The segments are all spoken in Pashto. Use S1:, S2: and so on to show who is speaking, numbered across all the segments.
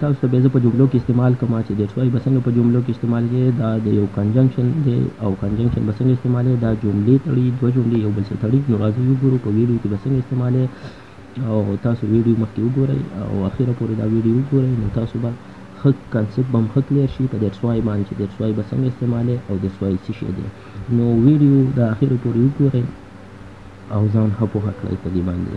S1: تاسو ته به زه په جملو کې استعمال کوم چې دیټس وای به څنګه په جملو کې استعمال شي دا د یو کنجنکشن دی او کنجنکشن به څنګه استعمالې دا جملې تړي دوه جملې یو بل سره تړي نو راځي وګورو په ویډیو کې به څنګه استعمالې او تاسو ویډیو مخکې وګورئ او اخیره پورې دا ویډیو وګورئ نو تاسو به ښه کنسپټ به هم ښه کلیر شي په دیټس وای باندې چې دیټس وای به څنګه استعمالې او دیټس وای څه شی دی نو ویډیو د اخیره پورې وګورئ او ځان ښه پوهه کړئ په دې باندې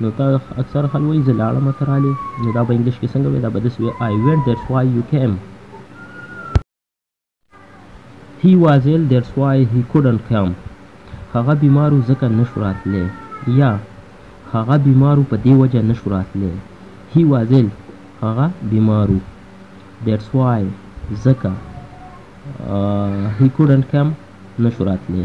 S1: نو تا اکثر خل وای زه لاړم ته رالې نو دا به انګلیش کې څنګه وې دا به داسې وې آی وینټ دیټس وای یو کیم هی واز ایل دیټس وای هی کوډنټ کم هغه بیمارو ځکه نشو راتلې یا هغه بیمارو په دې وجه نشو راتلې هی واز ایل هغه بیمارو دیټس وای ځکه هی کوډنټ کم نشو راتلې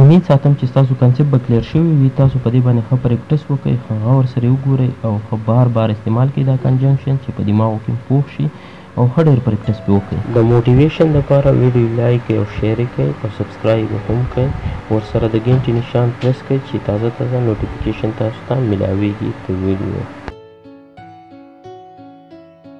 S1: امید ساتم چې ستاسو کنسپت به کلیر شوی وی تاسو په دې باندې ښه پریکټس وکړئ ښه غور سره یې وګورئ او ښه بار بار استعمال کړئ دا کنجنکشن چې په دماغو کې پوخ شي او ښه ډیر پریکټس پې وکړئ. د موټیویشن لپاره ویډیو لایک کړئ او شیر یې کړئ او سبسکرایب یې هم کړئ ورسره د ګنټې نشان پریس کړئ چې تازه تازه نوټیفیکیشن تاسو ته ملاویږي د ویډیو.